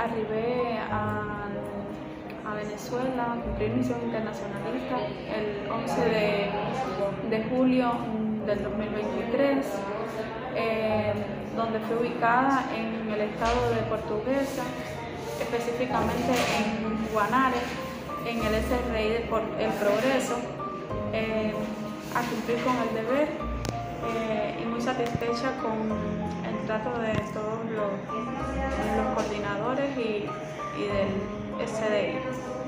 arribé a, Venezuela a cumplir misión internacionalista el 11 de, julio del 2023, eh, donde fui ubicada en el estado de Portuguesa, específicamente en Guanare, en el SRI de El Progreso, eh, a cumplir con el deber eh, y muy satisfecha con trato de todos los, coordinadores y, y del SDI.